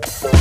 Bye.